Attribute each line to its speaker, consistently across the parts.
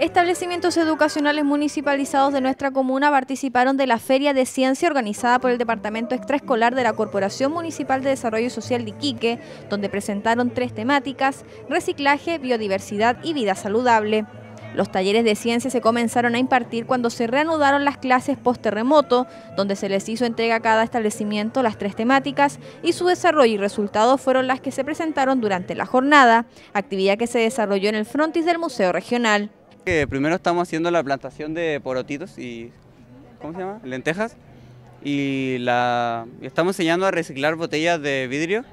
Speaker 1: Establecimientos educacionales municipalizados de nuestra comuna participaron de la Feria de Ciencia organizada por el Departamento Extraescolar de la Corporación Municipal de Desarrollo Social de Iquique, donde presentaron tres temáticas, reciclaje, biodiversidad y vida saludable. Los talleres de ciencia se comenzaron a impartir cuando se reanudaron las clases post-terremoto, donde se les hizo entrega a cada establecimiento las tres temáticas y su desarrollo y resultados fueron las que se presentaron durante la jornada, actividad que se desarrolló en el frontis del Museo Regional
Speaker 2: primero estamos haciendo la plantación de porotitos y ¿cómo se llama? lentejas y la estamos enseñando a reciclar botellas de vidrio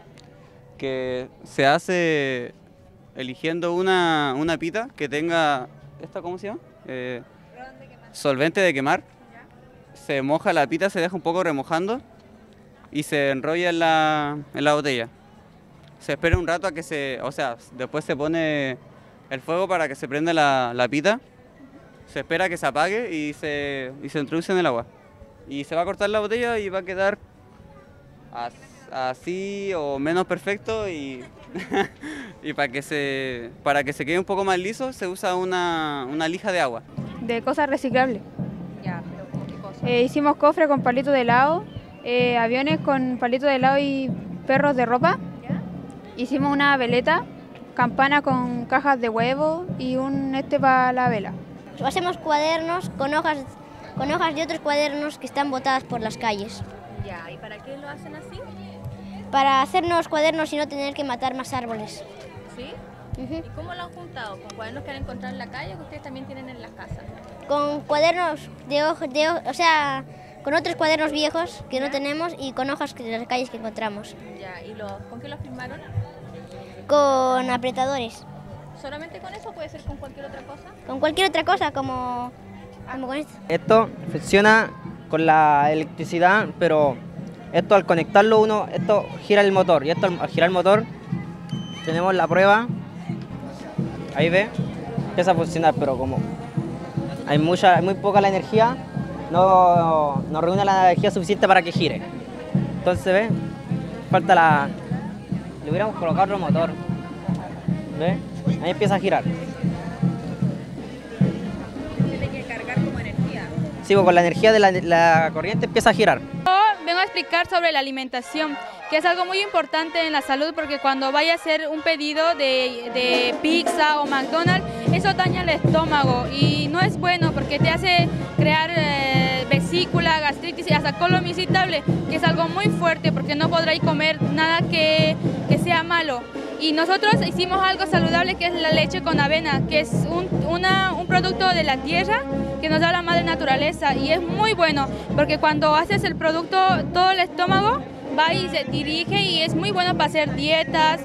Speaker 2: que se hace eligiendo una, pita que tenga esta ¿cómo se llama? Eh, solvente de quemar. Se moja la pita, se deja un poco remojando y se enrolla en la, en la botella. Se espera un rato a que se, o sea, después se pone el fuego para que se prenda la, pita, se espera que se apague y se, y se introduce en el agua. Y se va a cortar la botella y va a quedar así o menos perfecto y, y para, que se, para que se quede un poco más liso se usa una, lija de agua.
Speaker 3: De cosas reciclables. Ya, eh, hicimos cofre con palitos de helado, eh, aviones con palitos de helado y perros de ropa. Hicimos una veleta campana con cajas de huevo y un este para la vela.
Speaker 4: Hacemos cuadernos con hojas, con hojas de otros cuadernos que están botadas por las calles.
Speaker 1: Ya, ¿y para qué lo hacen así?
Speaker 4: Para hacer nuevos cuadernos y no tener que matar más árboles.
Speaker 1: ¿Sí? ¿Y cómo lo han juntado? ¿Con cuadernos que han encontrado en la calle o que ustedes también tienen en las casas?
Speaker 4: Con cuadernos de hojas, de o sea, con otros cuadernos viejos que no tenemos y con hojas de las calles que encontramos.
Speaker 1: Ya, ¿y con qué lo firmaron?
Speaker 4: Con apretadores.
Speaker 1: ¿Solamente con eso o puede ser con cualquier otra cosa?
Speaker 4: Con cualquier otra cosa, como, con esto.
Speaker 5: Esto funciona con la electricidad, pero esto al conectarlo uno, esto gira el motor. Y esto al girar el motor, tenemos la prueba. Ahí ve, empieza a funcionar, pero como hay mucha, muy poca la energía, no, no reúne la energía suficiente para que gire. Entonces, ve, falta la, le hubiéramos colocado otro motor. ¿Ves? Ahí empieza a girar.
Speaker 1: Tiene que cargar como energía.
Speaker 5: Sí, pues con la energía de la, corriente empieza a girar.
Speaker 3: Yo vengo a explicar sobre la alimentación, que es algo muy importante en la salud porque cuando vaya a hacer un pedido de, pizza o McDonald's, eso daña el estómago y no es bueno porque te hace crear eh, vesícula, gastritis y hasta colon irritable, que es algo muy fuerte porque no podréis comer nada que sea malo. Y nosotros hicimos algo saludable que es la leche con avena, que es un, un producto de la tierra que nos da la madre naturaleza y es muy bueno porque cuando haces el producto todo el estómago va y se dirige y es muy bueno para hacer dietas,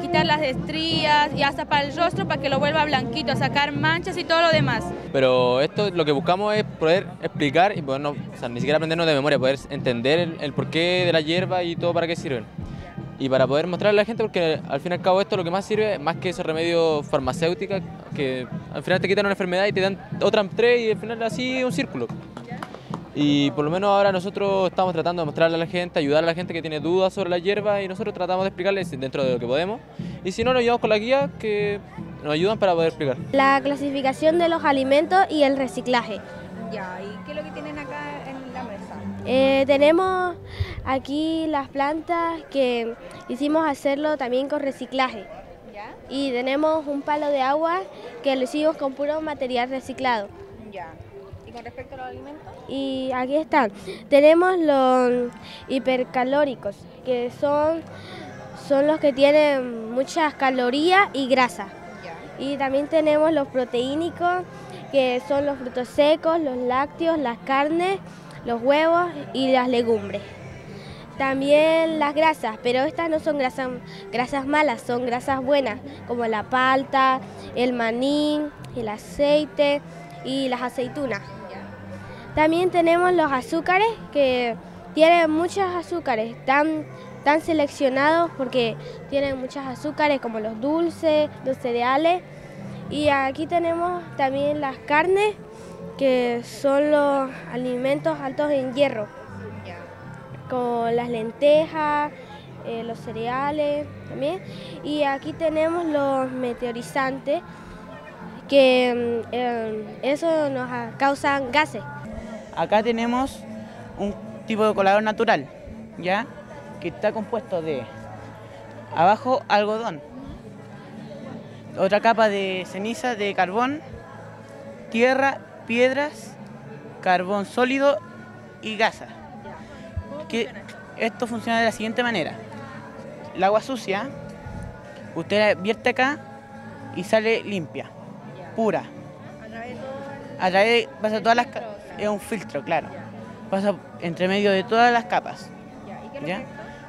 Speaker 3: quitar las estrías y hasta para el rostro para que lo vuelva blanquito, sacar manchas y todo lo demás.
Speaker 6: Pero esto lo que buscamos es poder explicar y podernos, o sea, ni siquiera aprendernos de memoria, poder entender el porqué de la hierba y todo para qué sirven y para poder mostrarle a la gente, porque al fin y al cabo esto lo que más sirve, más que esos remedios farmacéuticos, que al final te quitan una enfermedad y te dan otra tres y al final así un círculo. Y por lo menos ahora nosotros estamos tratando de mostrarle a la gente, ayudar a la gente que tiene dudas sobre la hierba y nosotros tratamos de explicarles dentro de lo que podemos. Y si no, nos llevamos con la guía que nos ayudan para poder explicar.
Speaker 7: La clasificación de los alimentos y el reciclaje.
Speaker 1: Ya, ¿y qué es lo que tienen acá en la mesa?
Speaker 7: Eh, tenemos aquí las plantas que hicimos hacerlo también con reciclaje.
Speaker 1: ¿Ya?
Speaker 7: Y tenemos un palo de agua que lo hicimos con puro material reciclado.
Speaker 1: Ya. ¿Y con respecto a los alimentos?
Speaker 7: Y aquí están. Tenemos los hipercalóricos, que son, son los que tienen muchas calorías y grasa. Y también tenemos los proteínicos, que son los frutos secos, los lácteos, las carnes, los huevos y las legumbres. También las grasas, pero estas no son grasas, grasas malas, son grasas buenas, como la palta, el maní, el aceite y las aceitunas. También tenemos los azúcares, que tienen muchos azúcares, están, tan seleccionados porque tienen muchos azúcares como los dulces, los cereales. Y aquí tenemos también las carnes, que son los alimentos altos en hierro con las lentejas, eh, los cereales también. Y aquí tenemos los meteorizantes,
Speaker 8: que mm, eh, eso nos ah, causa gases.
Speaker 9: Acá tenemos un tipo de colador natural, ¿ya? Que está compuesto de abajo algodón, otra capa de ceniza de carbón, tierra, piedras, carbón sólido y gasa. Que esto funciona de la siguiente manera. El agua sucia, usted la vierte acá y sale limpia, pura. A través pasa todas las es un filtro, claro. Pasa entre medio de todas las capas. ¿Ya?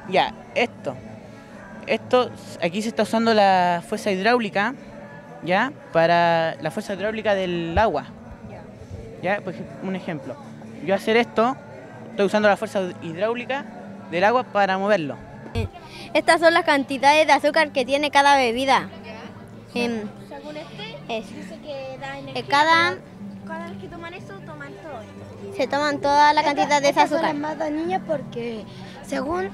Speaker 9: Ya, esto. Esto, aquí se está usando la fuerza hidráulica, ¿ya? Para la fuerza hidráulica del agua. ¿Ya? Ej- un ejemplo. Yo hacer esto, estoy usando la fuerza hidráulica del agua para moverlo.
Speaker 10: Estas son las cantidades de azúcar que tiene cada bebida. Em, es- eh, cada
Speaker 8: Cada vez que toman eso, toman todo.
Speaker 10: se toman toda la cantidad de
Speaker 8: son
Speaker 10: azúcar.
Speaker 8: las más dañinas porque, según,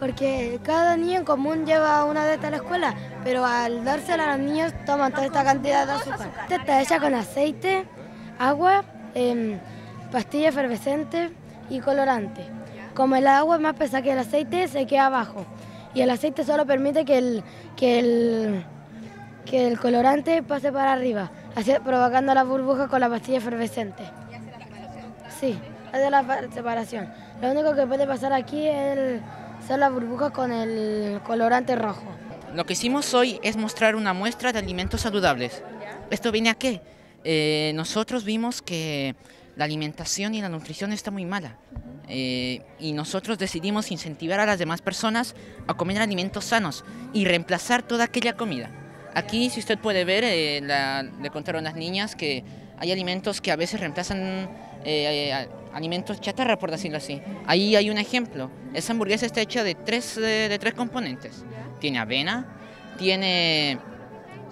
Speaker 8: porque cada niño en común lleva una de estas a la escuela, pero al dársela a los niños toman toda esta cantidad de azúcar. Esta está hecha con aceite, agua, em, pastilla efervescente y colorante. Como el agua es más pesada que el aceite, se queda abajo. Y el aceite solo permite que el, que el, que el colorante pase para arriba, provocando las burbujas con la pastilla efervescente. Sí, hace la pa- separación. Lo único que puede pasar aquí es el- son las burbujas con el colorante rojo.
Speaker 11: Lo que hicimos hoy es mostrar una muestra de alimentos saludables. ¿Esto viene a qué? Eh, nosotros vimos que la alimentación y la nutrición está muy mala. Eh, y nosotros decidimos incentivar a las demás personas a comer alimentos sanos y reemplazar toda aquella comida. Aquí, si usted puede ver, eh, la- le contaron las niñas que hay alimentos que a veces reemplazan eh, a- alimentos chatarra, por decirlo así. Ahí hay un ejemplo. Esa hamburguesa está hecha de tres, eh, de tres componentes. Tiene avena, tiene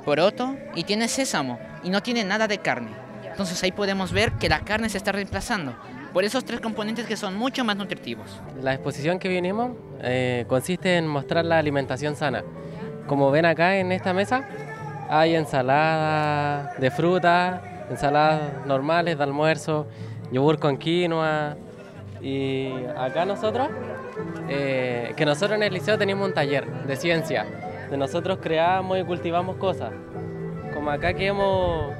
Speaker 11: poroto y tiene sésamo y no tiene nada de carne. Entonces ahí podemos ver que la carne se está reemplazando por esos tres componentes que son mucho más nutritivos.
Speaker 12: La exposición que vinimos eh, consiste en mostrar la alimentación sana. Como ven acá en esta mesa, hay ensalada de fruta, ensaladas normales de almuerzo, yogur con quinoa. Y acá nosotros, eh, que nosotros en el liceo teníamos un taller de ciencia, de nosotros creamos y cultivamos cosas. Como acá que hemos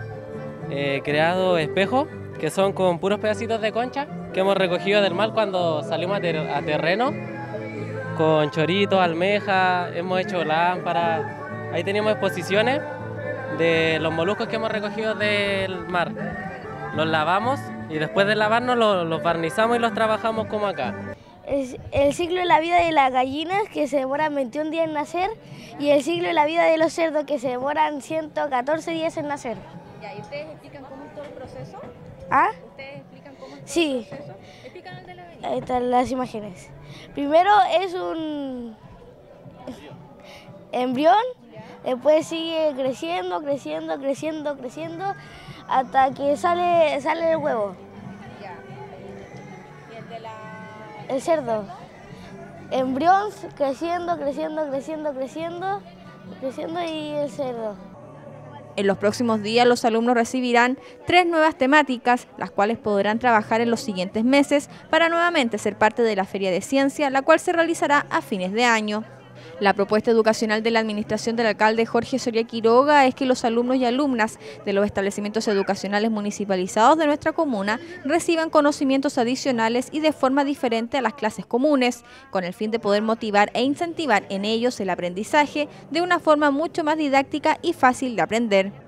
Speaker 12: eh, creado espejos que son con puros pedacitos de concha que hemos recogido del mar cuando salimos a terreno con choritos, almejas, hemos hecho lámparas. Ahí teníamos exposiciones de los moluscos que hemos recogido del mar. Los lavamos y después de lavarnos los, los barnizamos y los trabajamos como acá.
Speaker 8: Es el ciclo de la vida de las gallinas que se demoran 21 días en nacer y el ciclo de la vida de los cerdos que se demoran 114 días en nacer.
Speaker 1: ¿Y ustedes explican cómo es todo el proceso?
Speaker 8: ¿Ah?
Speaker 1: ¿Ustedes explican cómo es todo
Speaker 8: Sí.
Speaker 1: el proceso? Explícanos el de la
Speaker 8: Ahí están las imágenes. Primero es un embrión, después sigue creciendo, creciendo, creciendo, creciendo, hasta que sale, sale el huevo.
Speaker 1: ¿Y el de la...?
Speaker 8: El cerdo. Embrión creciendo, creciendo, creciendo, creciendo, creciendo y el cerdo.
Speaker 1: En los próximos días los alumnos recibirán tres nuevas temáticas, las cuales podrán trabajar en los siguientes meses para nuevamente ser parte de la Feria de Ciencia, la cual se realizará a fines de año. La propuesta educacional de la administración del alcalde Jorge Soria Quiroga es que los alumnos y alumnas de los establecimientos educacionales municipalizados de nuestra comuna reciban conocimientos adicionales y de forma diferente a las clases comunes, con el fin de poder motivar e incentivar en ellos el aprendizaje de una forma mucho más didáctica y fácil de aprender.